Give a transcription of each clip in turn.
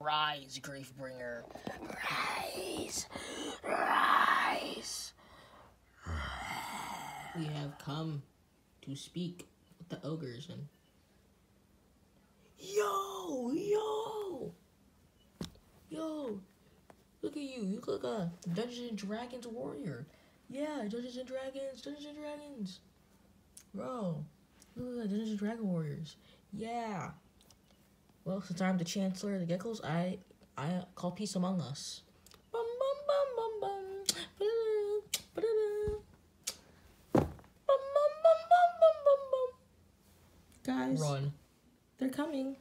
Rise, Griefbringer. Rise. Rise. We have come to speak with the ogres and Yo, yo, yo! Look at you! You look like a Dungeons and Dragons warrior. Yeah, Dungeons and Dragons, Dungeons and Dragons. Bro, look like Dungeons and Dragon warriors. Yeah. Well, since I'm the Chancellor of the Geckos, I I call peace among us. Bum bum bum. Guys, Run. they're coming.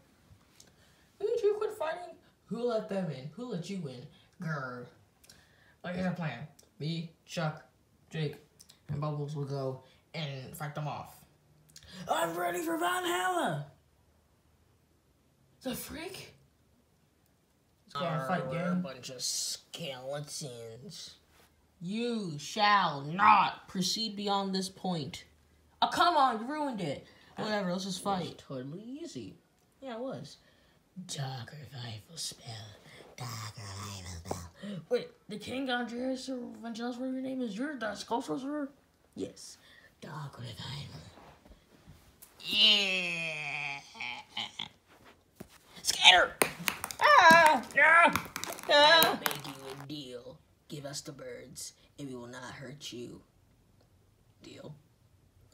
Who did you quit fighting? Who let them in? Who let you in? Grr. Like, here's our plan. Me, Chuck, Jake, and Bubbles will go and fight them off. I'm ready for Valhalla! The freak? Let's go and fight, We're a bunch of skeletons. You shall not proceed beyond this point. Oh, come on, you ruined it. Whatever, let's just fight. Totally easy. Yeah, it was. Dark revival spell. Dark revival spell. Wait, the King Andreas or Vangelis, whatever your name is, you're the skull sorcerer? Yes. Dark revival. Yeah. Scatter! Ah! Yeah! I Ah! will make you a deal. Give us the birds, and we will not hurt you. Deal?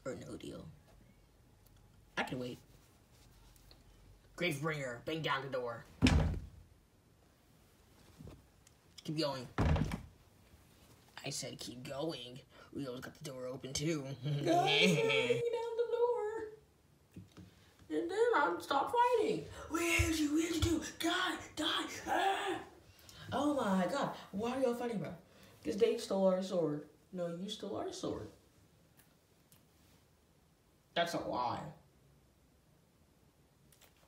Or no deal? I can wait. Grave Gravebringer, bang down the door. Keep going. I said keep going. We always got the door open too. Guys, let me down the door. Stop fighting. Where'd you, where'd you do? God, die. Ah! Oh my god. Why are y'all fighting, bro? Because they stole our sword. No, you stole our sword. That's a lie.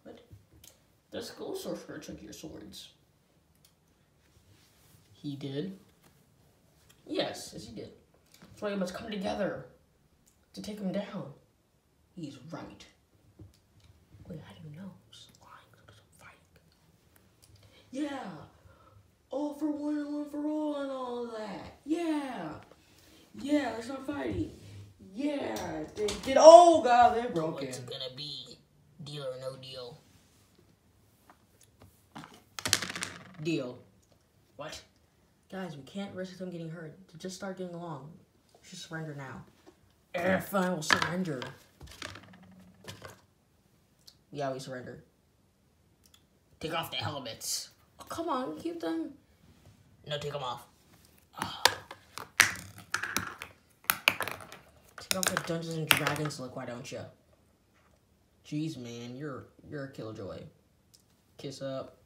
What? The skull sorcerer took your swords. He did? Yes, yes he did. Why you must come together to take him down. He's right. Wait, how do you know? I'm just lying because I'm fighting. Yeah. All for one and one for all and all that. Yeah. Yeah, let's not fighting. Yeah. They did. Oh, God, they're broken. What's it gonna be? Deal or no deal? Deal. What? Guys, we can't risk them getting hurt. Just start getting along. We should surrender now. Eh, fine, we'll surrender. Yeah, we surrender. Take off the helmets. Oh, come on, keep them. No, take them off. Ah. Take off the Dungeons and Dragons look, why don't you? Jeez, man, you're you're a killjoy. Kiss up.